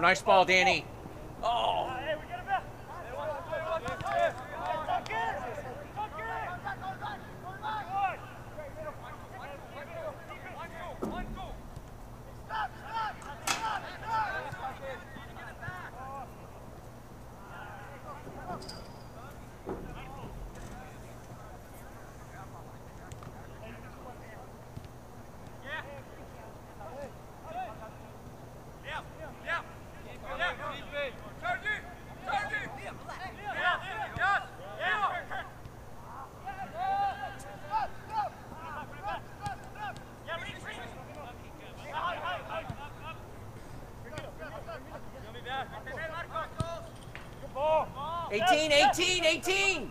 Nice ball, Danny. 18, 18,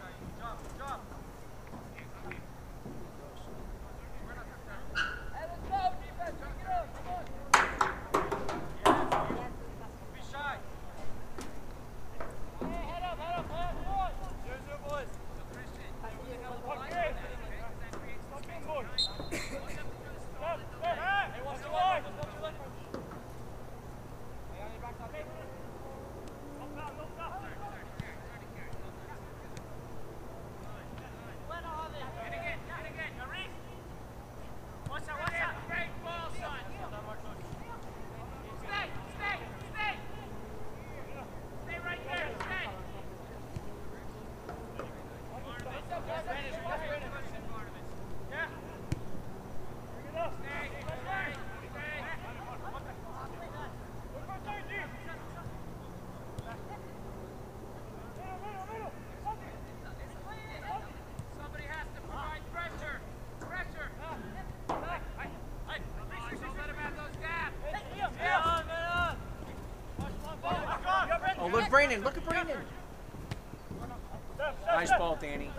Brandon. Look at Brandon. Nice ball, Danny.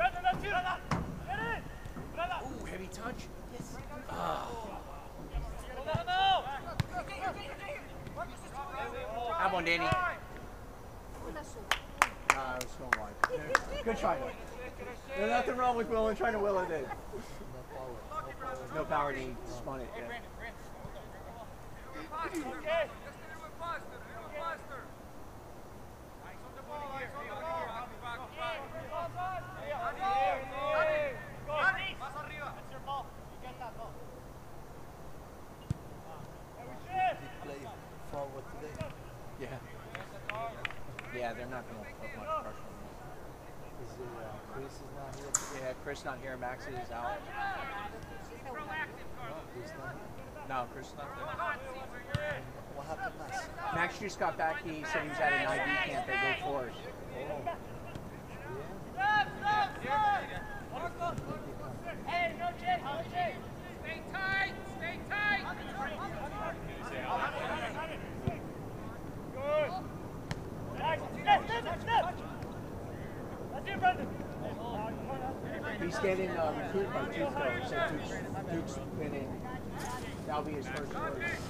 Yeah, they're not going to put much pressure on Is it, uh, Chris is not here? Yeah, Chris not here. Max is out. Chris not here. No, Chris is not there. What happened last? Max just got back. He said he was at an ID camp at Wake Forest. He's getting uh, recruited by Duke though. Duke's, Duke's been in. That'll be his first choice.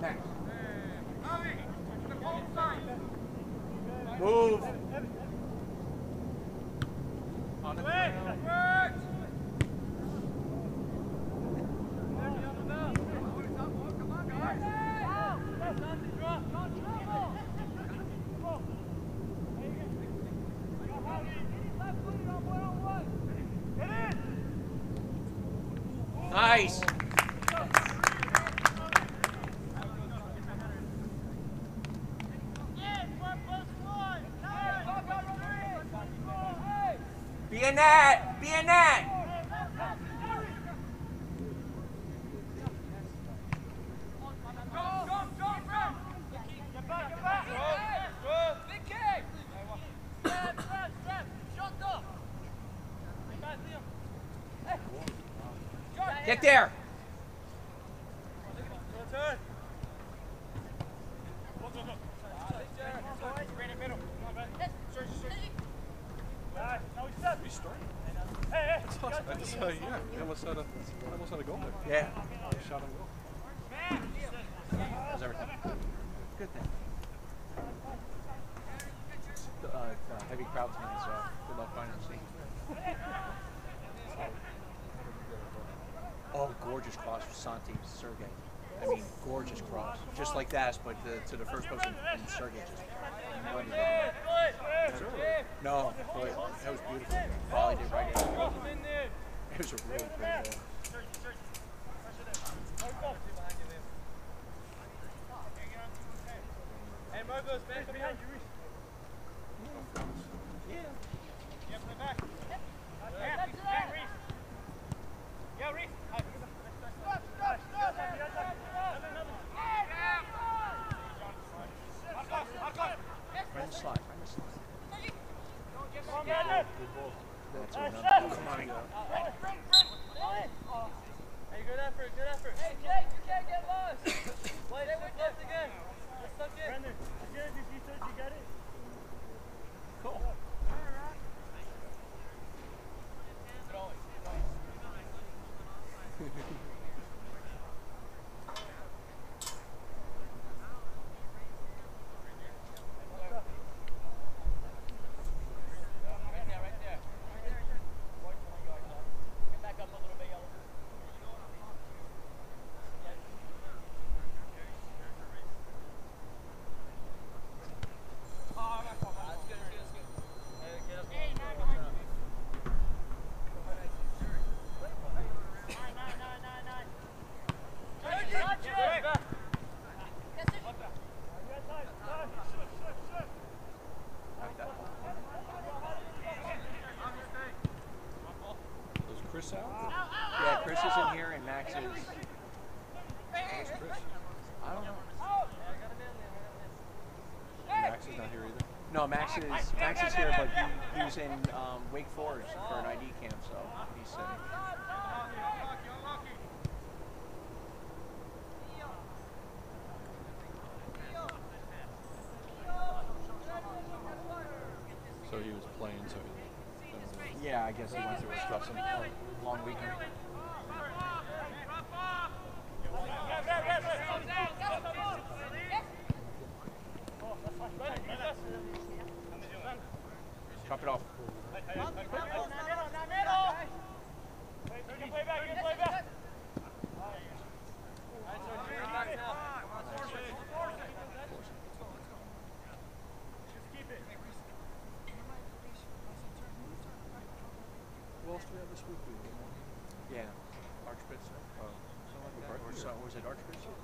Max. Move. On the ground. Nice. Be in that. Be in that. Get there. I just, uh, yeah, he almost had a, almost had a goal there. Yeah. Shot on goal. How's everything? Good thing. Uh, uh, heavy crowd tonight, so good luck finding a seat. Oh, gorgeous cross for Santi Sergey. I mean, gorgeous cross. Just like that, but the, to the first post and, and Sergey just it. No, but that was beautiful. Volleyed it right in. It was a really pretty goal. Right in the slide, right in the slide. That's enough. Come on, go. Cool. Like that. Was Chris out? Yeah, Chris is in here and Max is. Where's Chris? I don't know. Max is not here either. No, Max is Max is here, but he, was in um, Wake Forest for an So, was it Archbishop?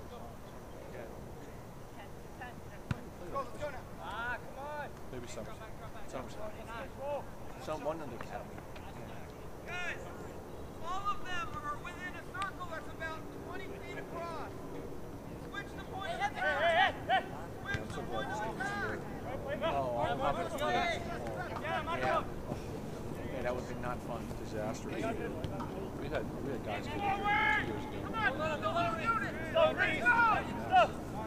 Maybe Somerset. Somerset. Some one in the academy. Guys, all of them are within a circle that's about 20 feet across. Switch the point of the hey, hey, hey, Switch the point of the. Oh, I'm up at the Yeah, yeah. Oh, man, that would be not fun. Disaster. We had, we had guys.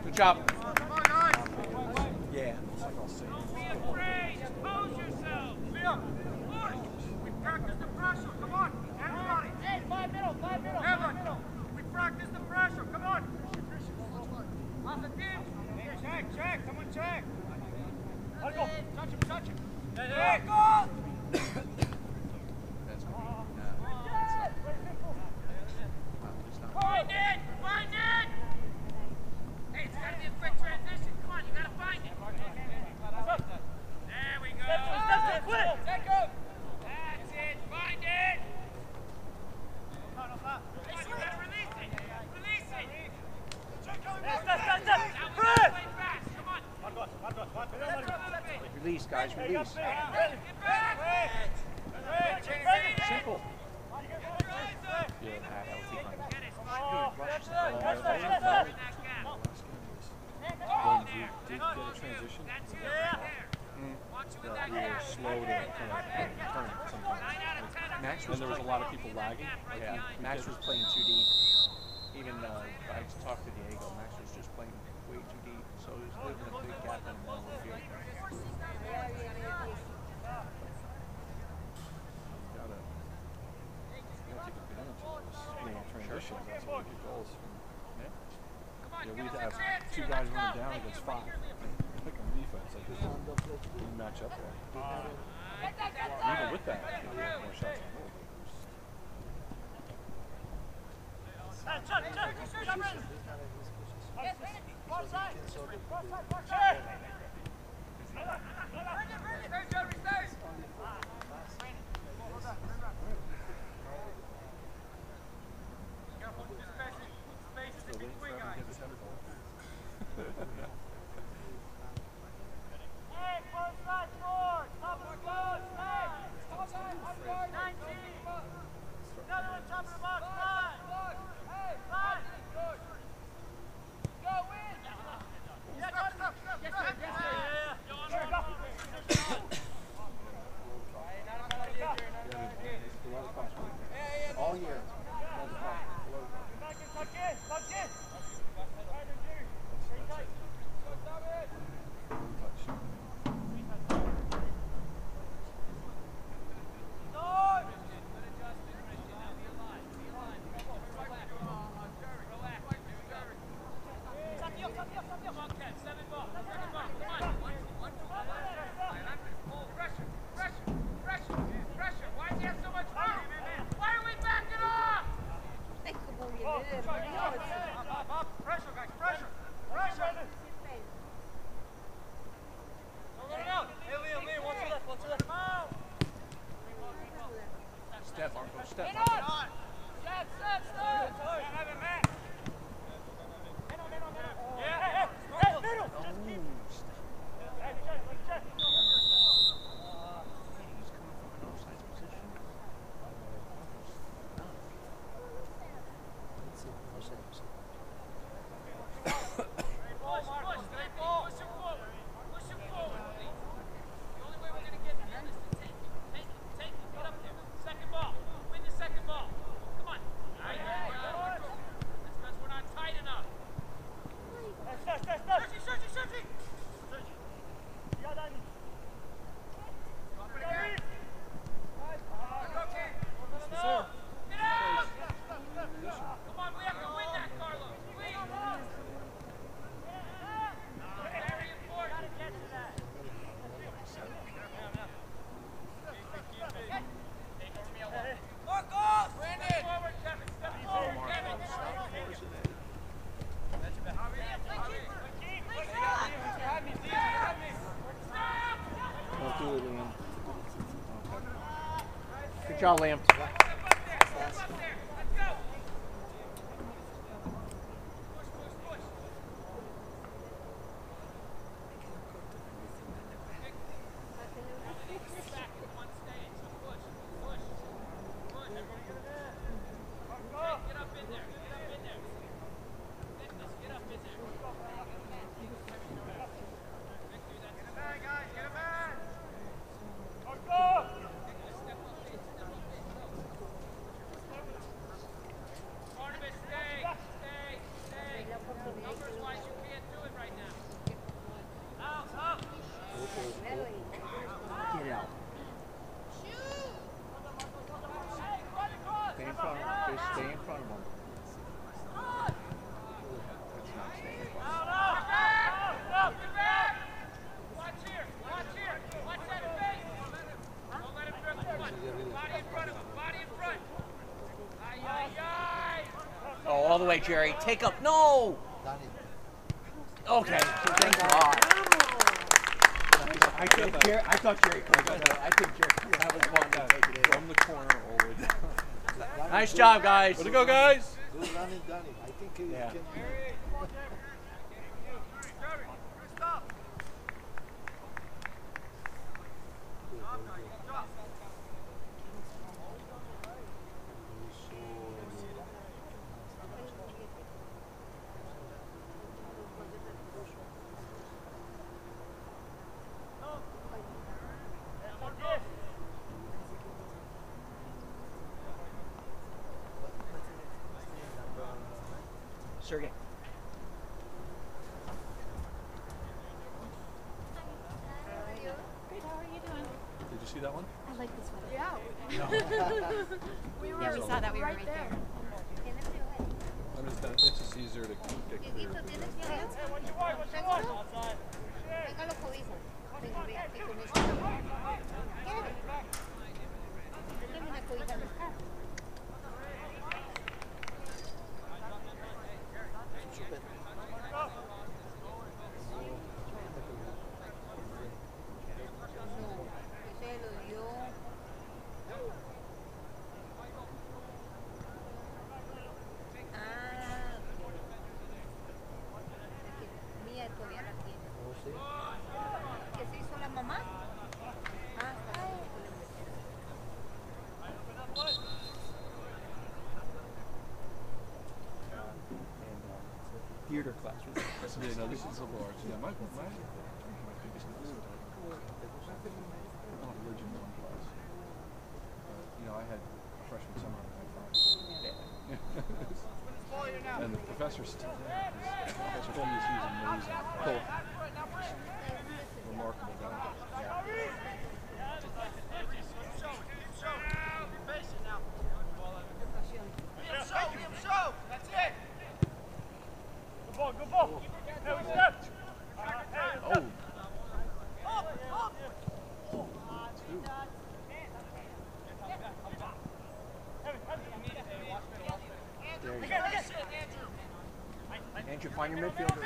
Good job. Fantástico, é Luiz. didn't match up well. Uh, Even with that, you know, more shots on goal. Still waiting for him. Come on, come on. Job, Liam. Fast. Barnabas, stay, stay, stay. Numbers wise, you can't do it right now. Out, out. Get out. Stay in front of him. Just stay in front of him. That's not staying in front of him. Out, out. Out, get back. Watch here, watch here. Watch that face. Don't let him drift one. Body in front of him, body in front. Ay, ay, ay. Way, Jerry. Take up. No! Okay, so thank God. I think Jerry, I thought Jerry could have done. I think Jerry, that was one to take it in. From the corner all the way down. Nice job, guys. Way to go, guys! Good running, Danny. I think he Yeah. can. Jerry, good stop. Sergey. Great, how are you doing? Did you see that one? I like this weather. Yeah, Yeah, we saw that. We were right there. I'm just, gonna- it's just easier to get clear. Dieguito, ¿tienes miedo? Yeah, no, this is a large. Yeah, my, my, my biggest concern not religion one class. But, you know, I had a freshman summer in my class. and the professor still there. Professor he was amazing. Cool. Remarkable guy. That's it. Good ball, good ball. Hey, we step. Oh, There you go. Find your midfielder.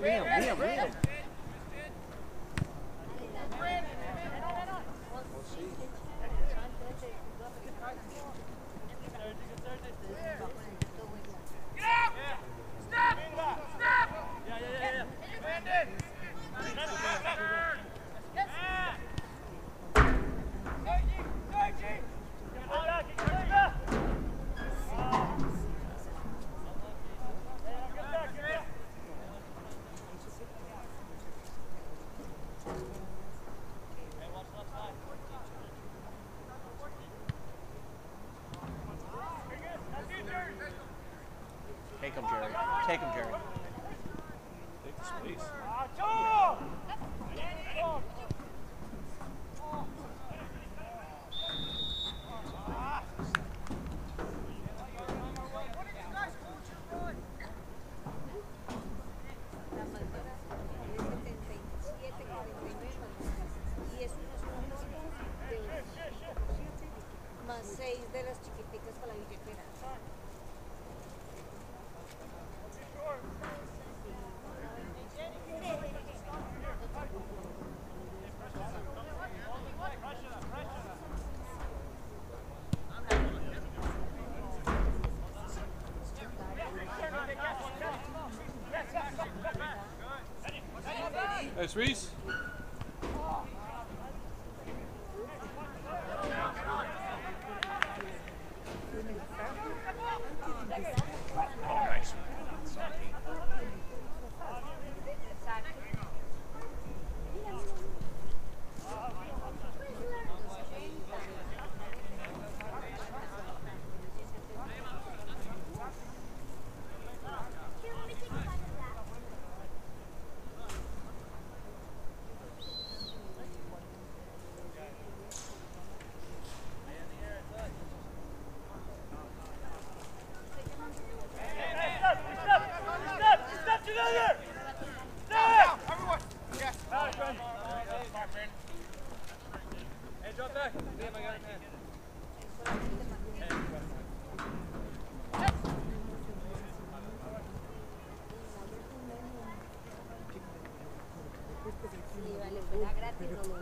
real, real, real. raíz de las chiquiticas con la billetera. Thanks, Reese. Sí, vale, gratis, no.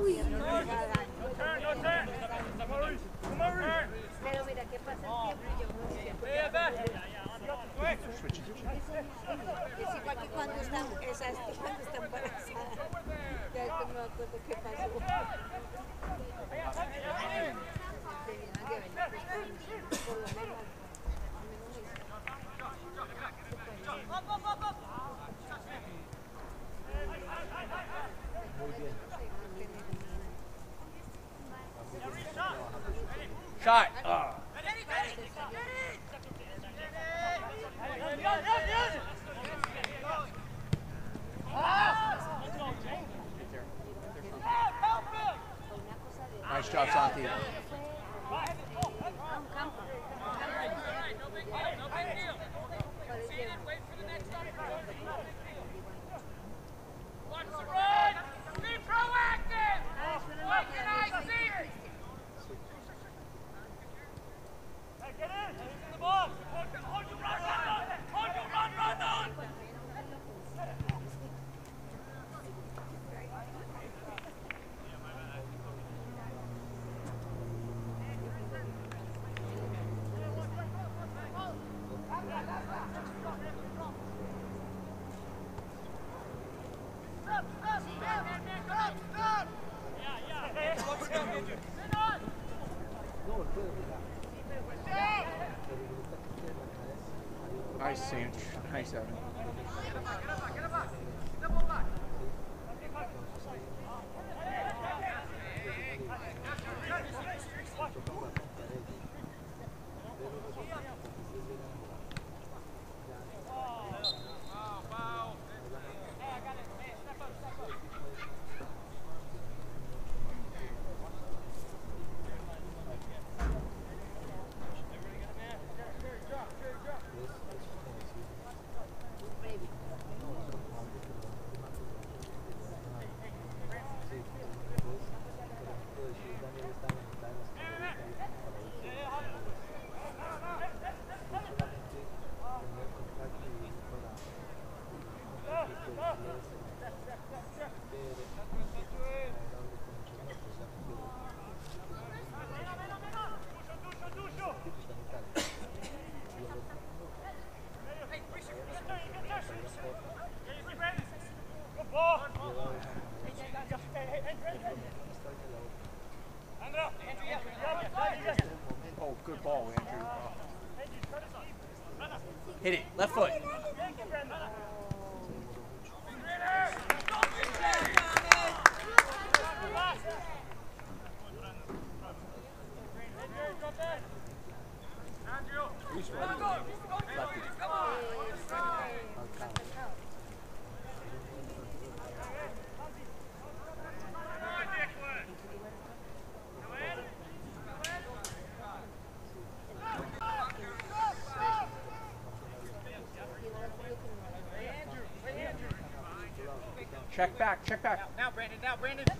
Uy, no. Es igual Shot. Oh. Nice job, Santi. Check back, check back. Now, now Brandon, now Brandon.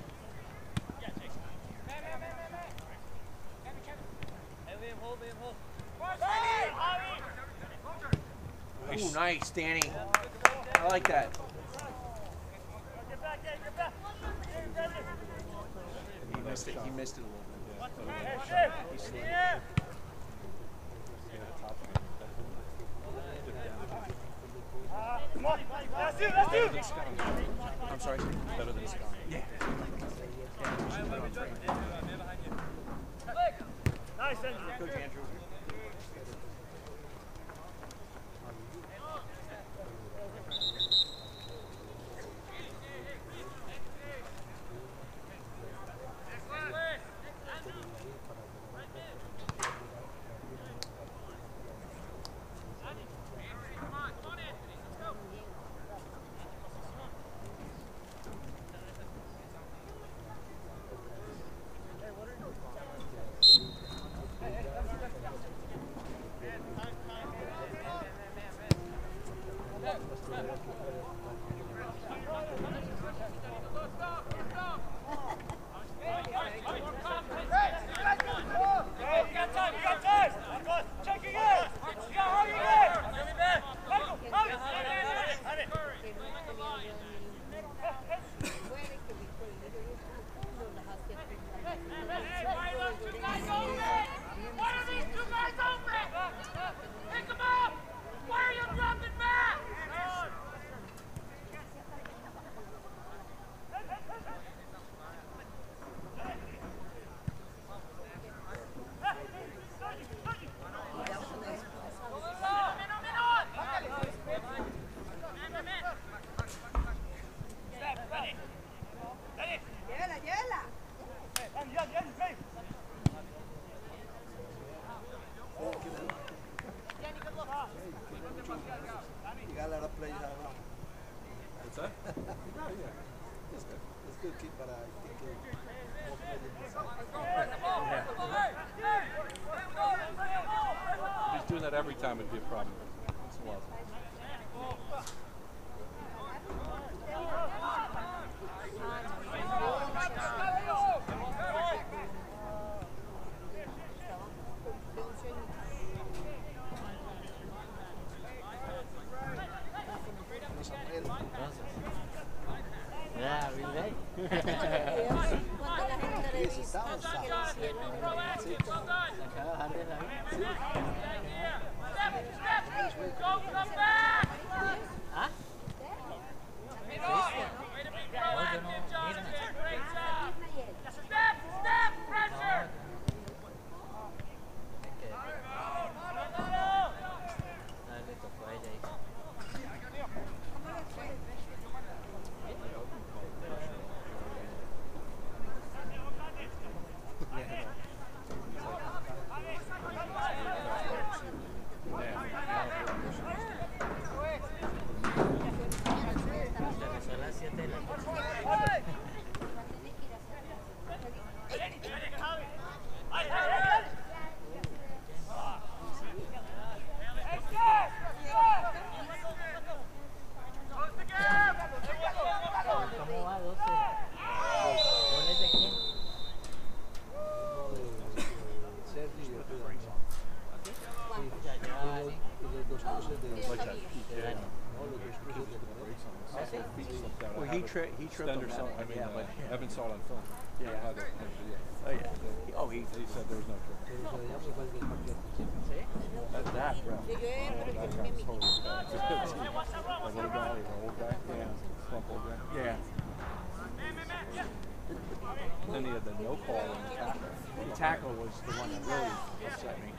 would be a problem. Tri- he tripped Stender him. saw, I mean, yeah, uh, but Evan saw it on film. Yeah. Had it oh yeah. Oh, he. He said there was no trip. Pero se veía muy igual del partido. ¿Sí? That's that, bro. Sí, yo, eh, That que guy's totally bad. That little guy, the old guy. Yeah. Plump old guy. Yeah. And then he had the no call on the tackle. The tackle was the one that really upset me.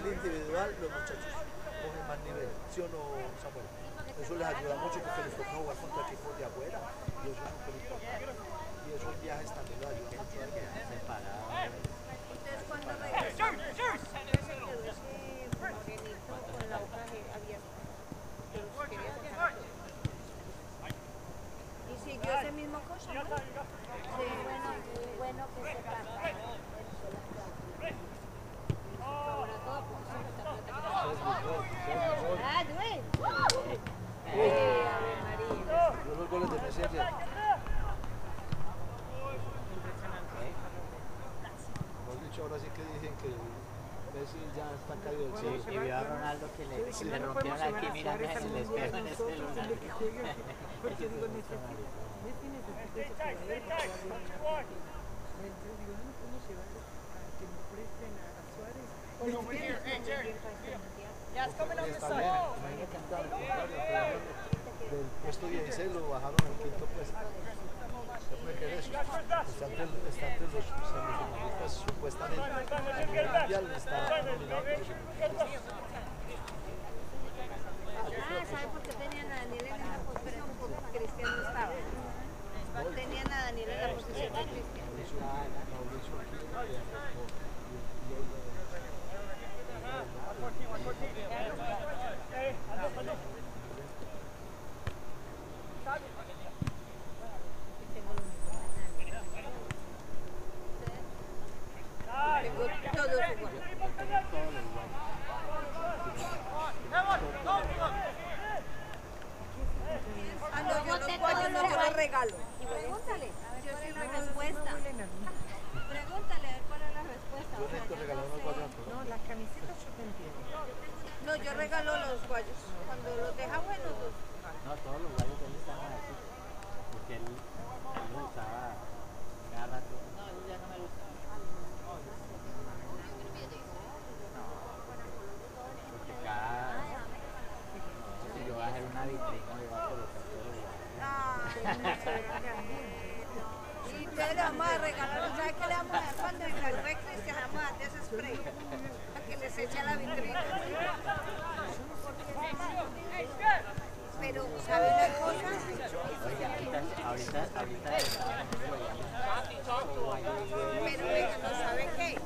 Nivel individual los muchachos cogen más nivel, ¿sí o no, Samuel? Eso les ayuda mucho porque les toca jugar contra equipos de afuera y eso es súper importante. Y esos viajes también lo ayudan mucho a ellos. Entonces, cuando se morenito con la hoja abierta. Y siguió ese mismo cosa, ¿no? Sí, bueno, bueno que sepa. Sobre ahora sí que dicen que Messi ya está caído del Sí, cielo. y vio a Ronaldo que le, rompieron aquí mirando en el espejo en el celular. Porque digo, necesito, Messi necesita digo, no a que me presten a Suárez. Yes, coming on the side. Del puesto 16 lo bajaron al quinto puesto. No puede supuestamente. El mundial está. vitrina. Y ustedes le vamos a regalar, ¿sabes qué le cuando a de ese que les eche la vitrina. Pero, ¿saben cosa? ahorita, ahorita. Pero, venga, ¿no saben qué?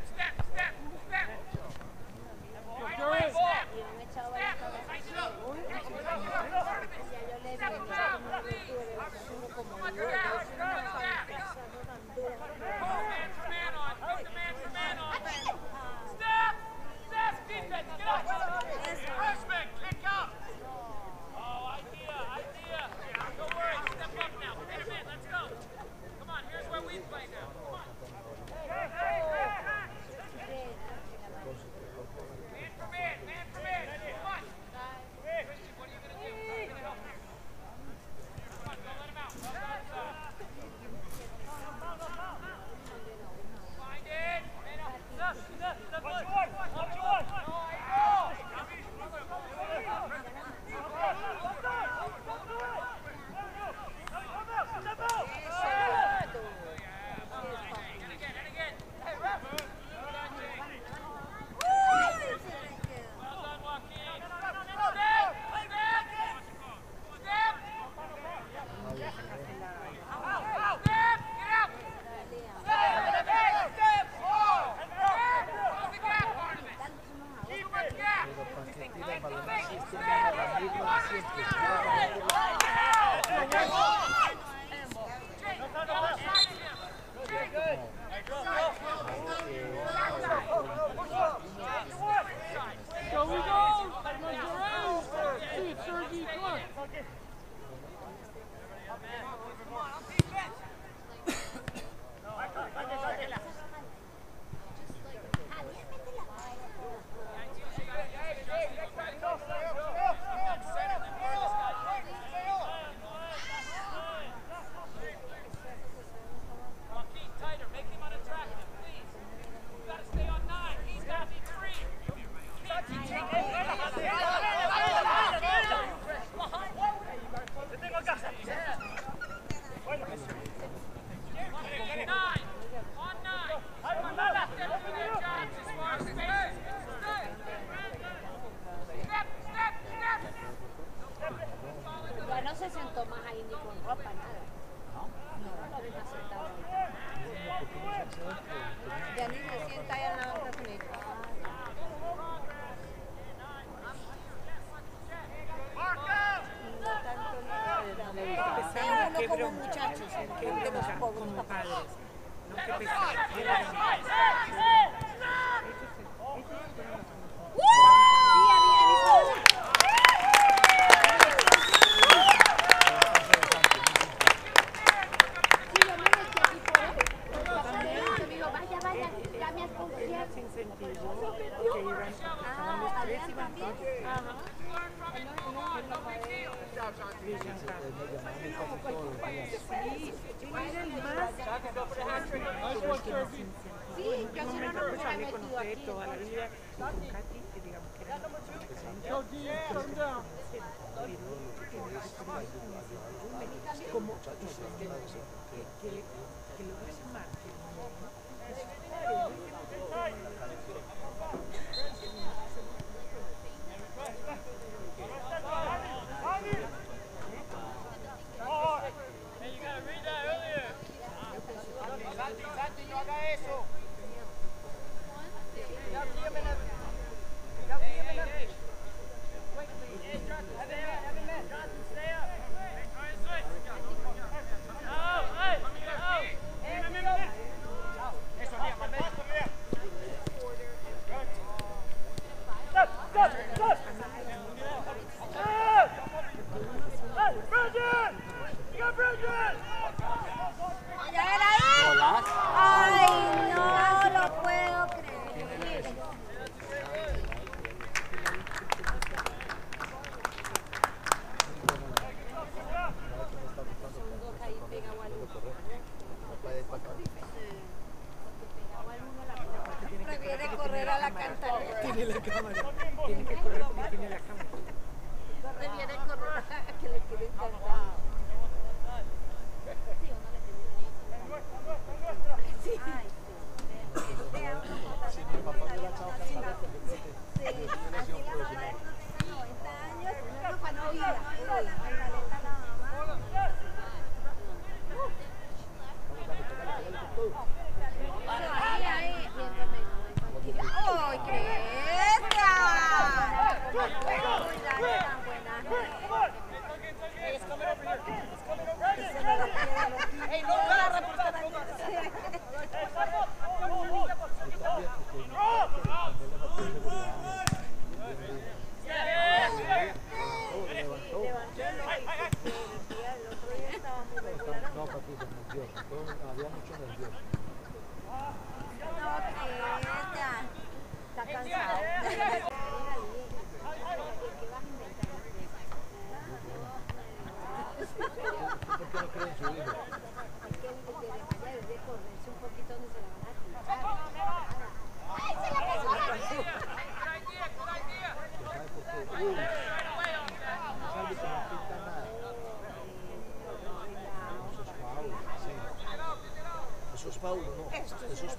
¿Qué,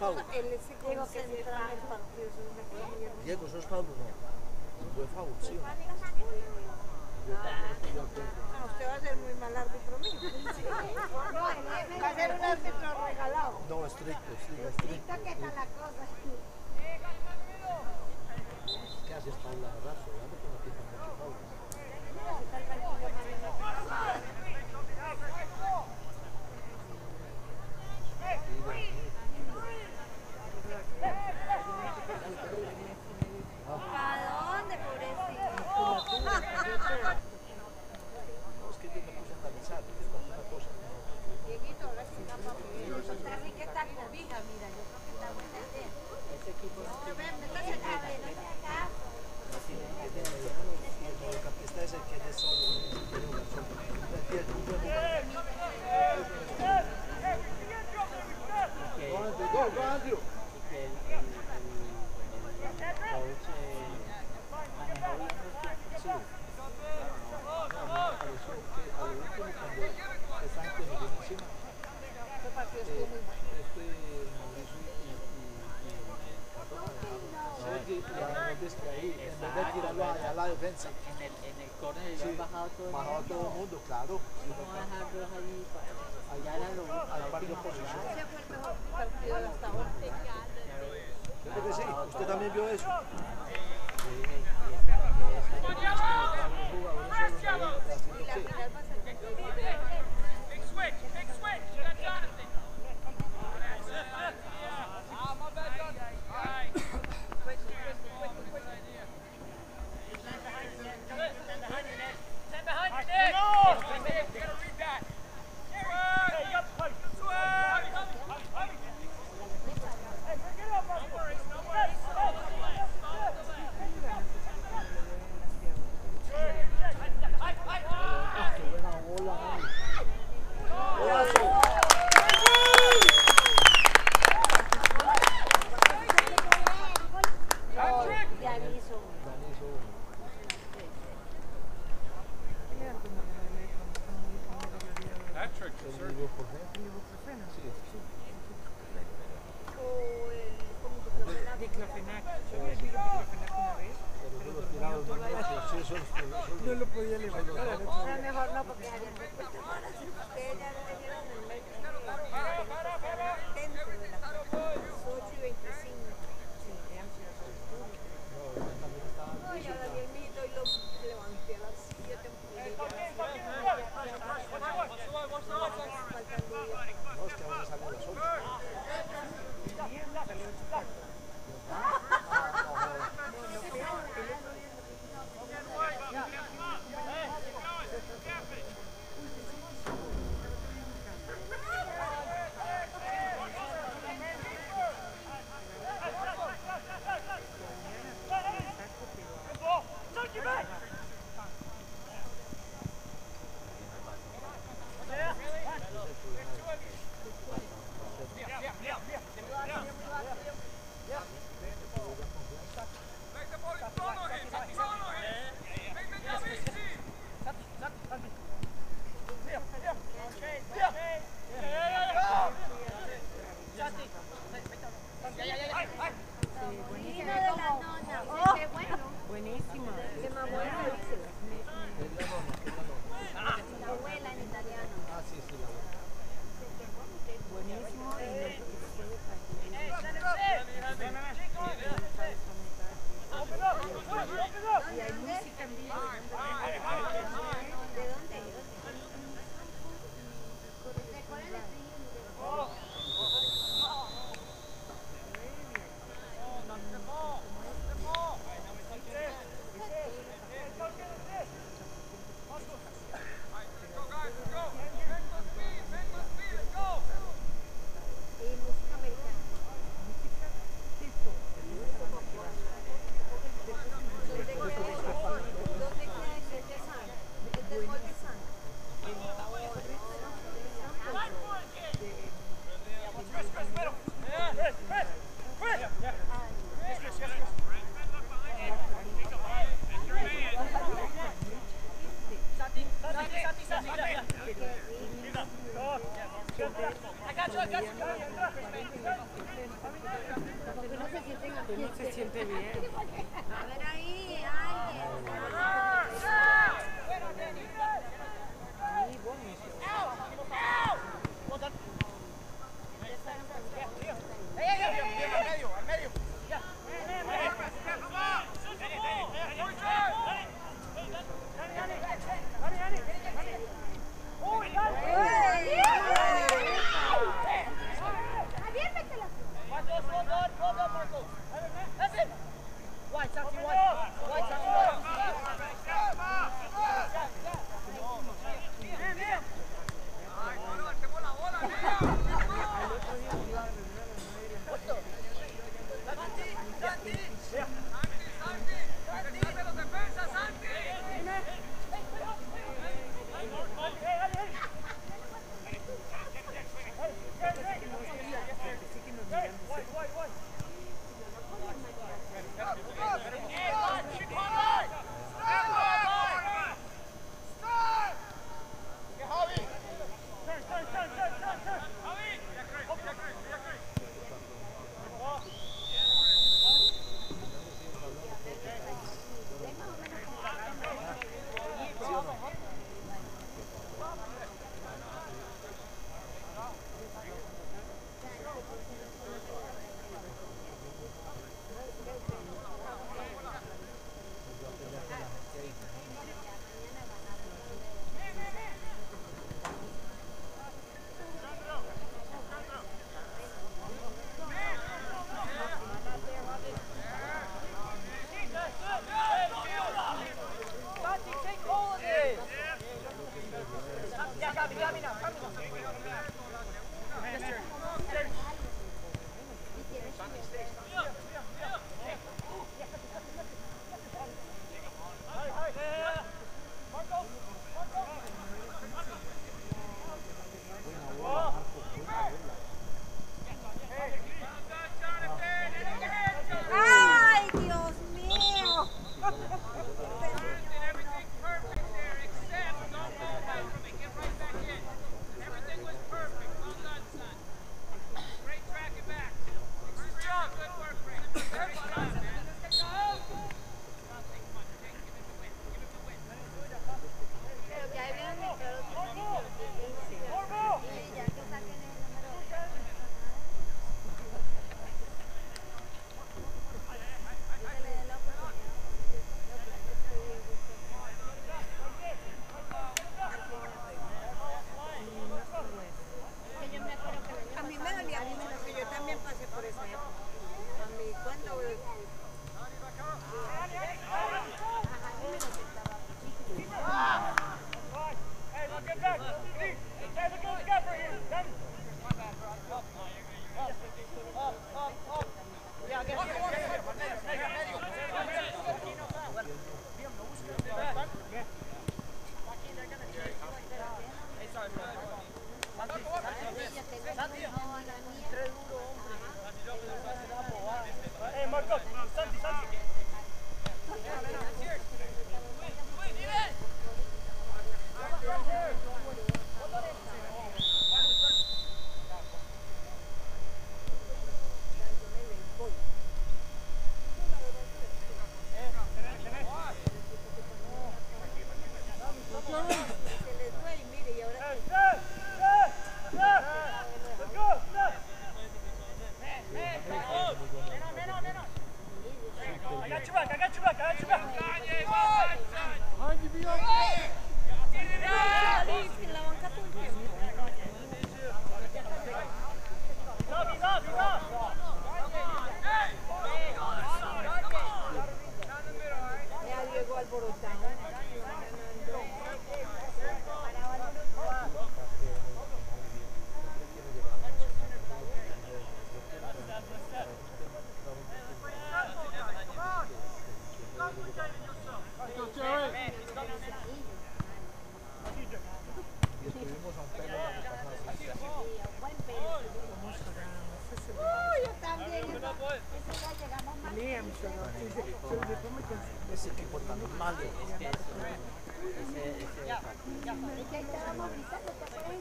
Paula. En el, en el córner han bajado todo el mundo. todo el mundo, claro. ¿Cómo a dejar ahí? Para, ya era lo, hasta ahora. Sí, eh. eh. usted también vio eso.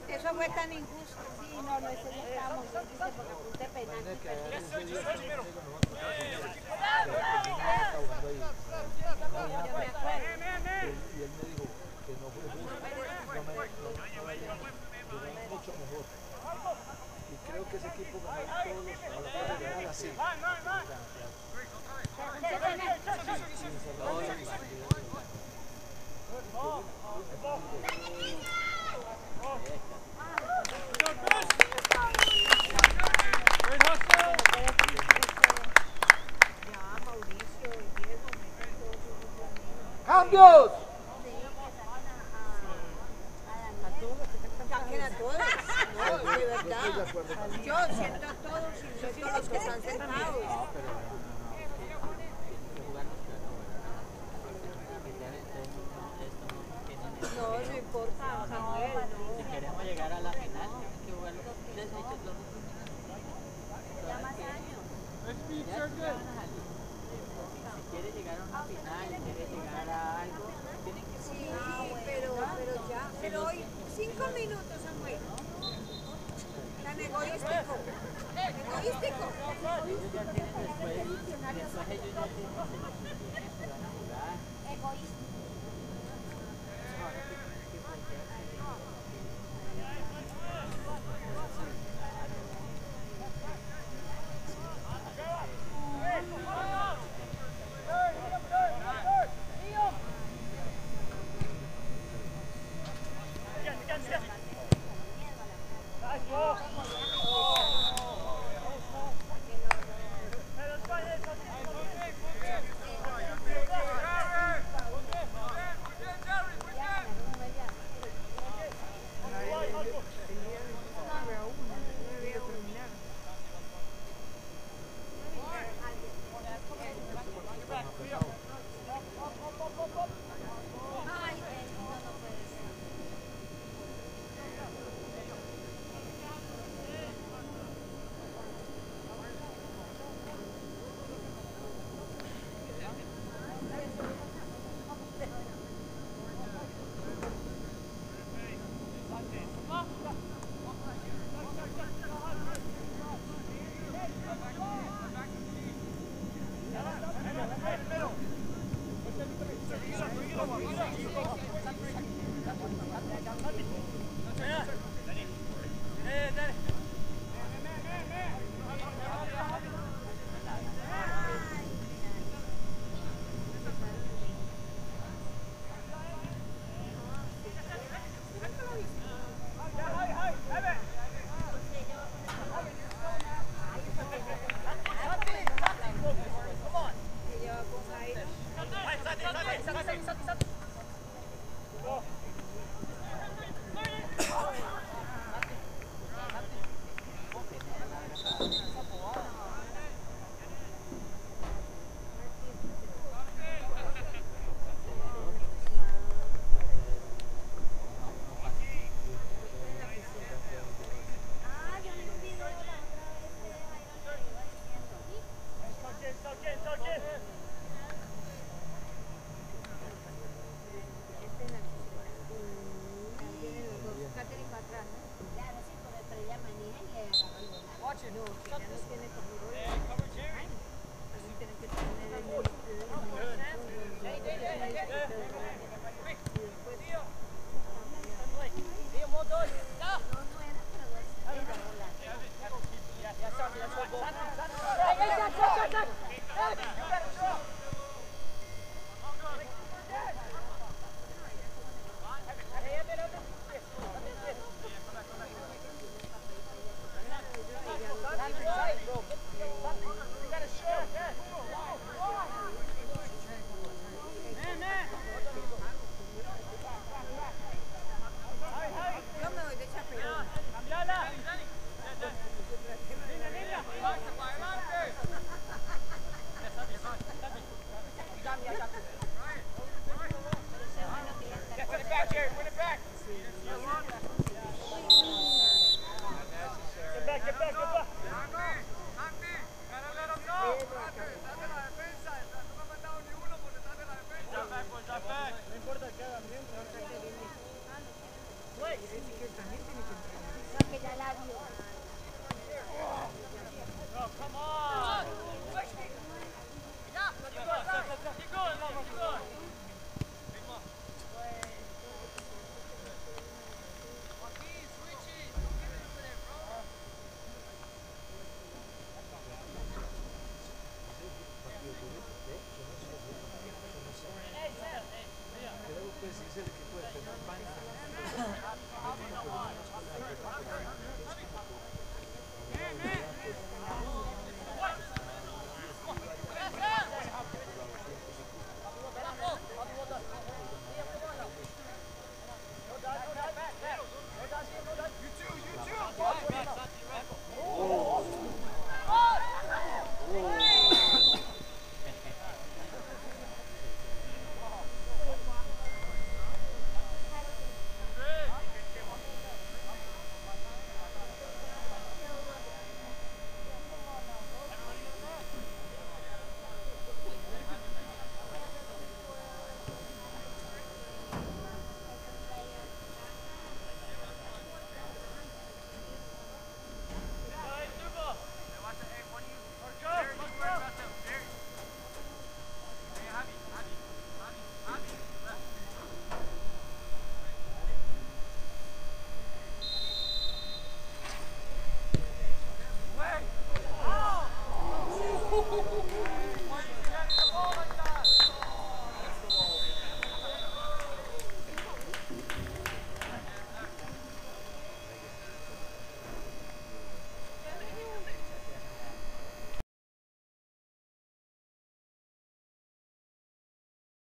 Eso fue tan injusto. Sí, no, no, ese no estábamos, porque usted penal.